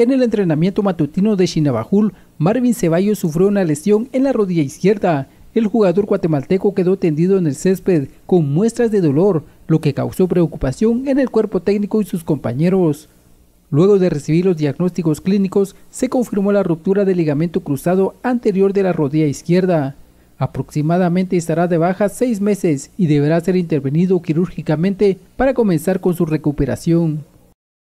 En el entrenamiento matutino de Chinabajul, Marvin Ceballos sufrió una lesión en la rodilla izquierda. El jugador guatemalteco quedó tendido en el césped con muestras de dolor, lo que causó preocupación en el cuerpo técnico y sus compañeros. Luego de recibir los diagnósticos clínicos, se confirmó la ruptura del ligamento cruzado anterior de la rodilla izquierda. Aproximadamente estará de baja seis meses y deberá ser intervenido quirúrgicamente para comenzar con su recuperación.